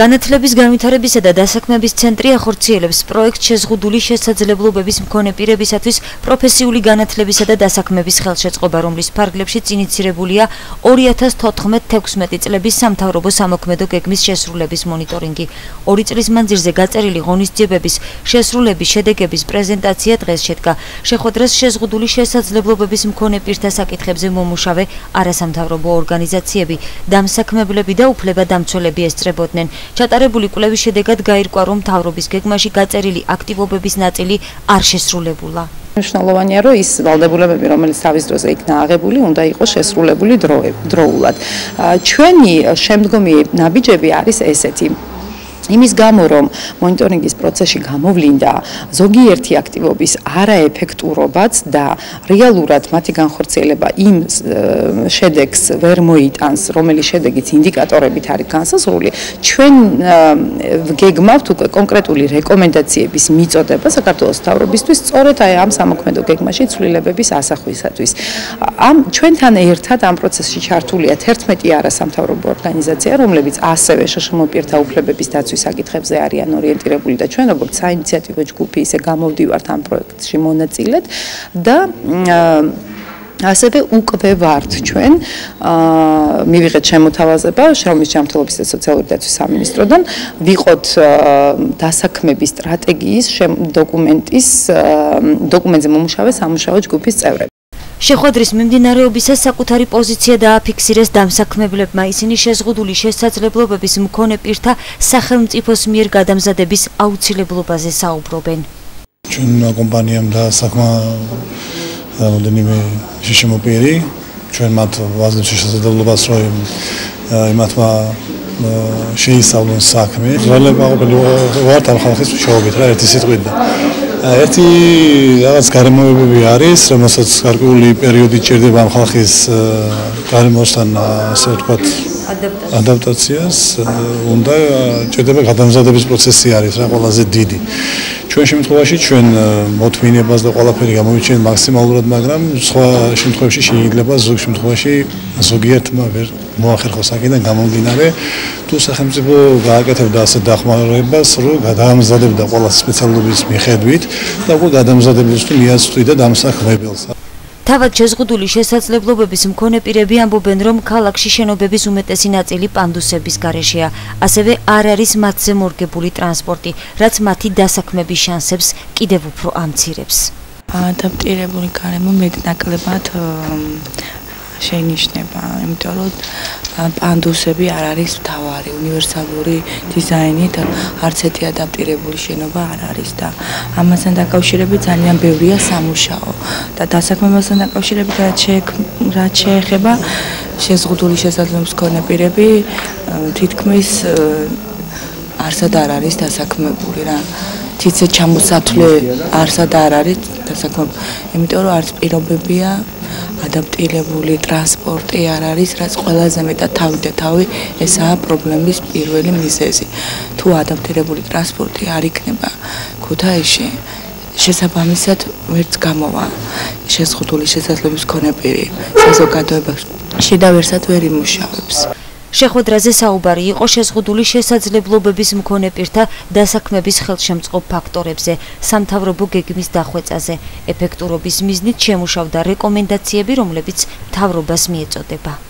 განათლების განვითარებისა და დასაქმების ცენტრი ახორციელებს პროექტ შეზღუდული შესაძლებლობების მქონე პირებისათვის პროფესიული განათლებისა და დასაქმების ხელშეწყობა, რომლის ფარგლებშიც ინიცირებულია 2014-16 წლების სამთავრობო სამოქმედო გეგმის შესრულების მონიტორინგი. ორი წლის მანძილზე გაწერილი ღონისძიებების შესრულების შედეგების პრეზენტაცია დღეს შედგა. შეხვედრას შეზღუდული შესაძლებლობების მქონე პირთა საკითხებზე მომუშავე არასამთავრობო ორგანიზაციები, დამსაქმებლები და უფლებადამცველები ესწრებოდნენ. ჩატარებული კვლევის შედეგად გაირკვა, რომ თავრობის გეგმაში გაწერილი აქტივობების ნაწილი არ შესრულებულა. მნიშვნელოვანია, რომ ის ვალდებულებები, რომელიც თავის დროზე იქნა აღებული, უნდა იყოს შესრულებული დროულად. ჩვენი შემდგომი ნაბიჯები არის ესეთი: იმის გამო რომ მონიტორინგის პროცესში გამოვლინდა ზოგიერთი აქტივობის არაეფექტურობაც და რეალურად მათი განხორციელება იმ შედეგს ვერ მოიტანს, რომელიც შედეგიც ინდიკატორებით არის განსაზღვრული, ჩვენ გეგმავთ უკვე კონკრეტული რეკომენდაციების მიწოდება საქართველოს თავრობისთვის სწორედ აი ამ სამოქმედო გეგმაში ცვლილებების ასახვისათვის. ამ ჩვენთან ერთად ამ პროცესში ჩართულია 11 არასამთავრობო ორგანიზაცია, რომლებიც ასევე შშმ პირთა უფლებების დაცვის საკითხებზე არიან ორიენტირებული და ჩვენ როგორც საინიციატივო ჯგუფი ისე გამოვდივართ ამ პროექტში მონაწილედ და ასევე უკვე ვართ ჩვენ აა მივიღეთ შემოთავაზება შრომის ჯანმრთელობის და სოციალური დაცვის სამინისტროდან ვიყოთ დასაქმების სტრატეგიის დოკუმენტის დოკუმენტზე მომუშავე სამუშაო ჯგუფის წევრები შეხვედრის მიმდინარეობისას საკუთარი პოზიცია დააფიქსირეს დამსაქმებლებმა ისინი შეზღუდული შესაძლებლობების მქონე პირთა სახელმწიფოს მიერ გადამზადების აუცილებლობაზე საუბრობენ. ჩვენ კომპანიამ დაასახმა რამოდენიმე შეშმოპირი ჩვენ მათ ვაზნებს შესაძლებლობას რომ იმათმა შეისწავლონ საქმე. ძალება ყოფილი ვართ ამ ხალხის მშობლით რა ერთი სიტყვით და ერთი რაღაც გარემოებები არის, რომელსაც გარკვეული პერიოდი ჭირდება ამ ხალხის გარემოსთან ასე ვთქვათ ადაპტაციას, უნდა ჭირდება გადამზადების პროცესი არის რა ყველაზე დიდი. ჩვენ შემთხვევაში ჩვენ მოთმინებას და ყველაფერი გამოვიჩენთ მაქსიმალურად, მაგრამ სხვა შემთხვევაში შეიძლება ზოგ შემთხვევაში ზოგიერთმა ვერ მოახერხოს აქედან გამომდინარე თუ სახელმწიფო გააკეთებდა ასე დახმარებას, რომ გადაამზადებდა ყველა სპეციალობის მიხედვით და უკვე გადამზადებას თუ მიაწვდიდა დამსახმებელს. თავად შეზღუდული შესაძლებლობების მქონე პირები ამბობენ, რომ ქალაქში შენობების უმეტესი ნაწილი პანდუსების გარეშეა. ასევე არ არის მათზე მორგებული ტრანსპორტი, რაც მათი დასაქმების შანსებს კიდევ უფრო ამცირებს. ადაპტირებული გარემო მეტნაკლებად შეინიშნება, იმიტომ რომ პანდუსები არ არის თავარი, უნივერსალური დიზაინი და არც ერთი ადაპტირებული შენობა არ არის და ამასთან დაკავშირებით ძალიან ბევრია სამუშაო და დასაქმებასთან დაკავშირებით რაც შეეხება შეზღუდული შესაძლებლობის მქონე პირები თითქმის არსად არ არის დასაქმებული რა. თითზე ჩამოსათვლე არსად არ არის დასაქმებული იმიტომ რომ არც პირობებია ადაპტირებული ტრანსპორტი არ არის, რაც ყველაზე მეტად თავი და თავი ესაა პრობლემის პირველი მიზეზი. თუ ადაპტირებული ტრანსპორტი არ იქნება ქუთაისში, შესაბამისად ვერც გამოვა შეზღუდული შესაძლებლობის მქონე პირი საზოგადოებაში და ვერსად ვერ იმუშავებს. შეხვედრაზე საუბარი იყო შეზღუდული შესაძლებლობების მქონე პირთა დასაქმების ხელშემწყობ ფაქტორებზე, სამთავრობო გეგმის დახვეწაზე, ეფექტურობის მიზნით შემუშავდა რეკომენდაციები, რომლებიც მთავრობას მიეწოდება.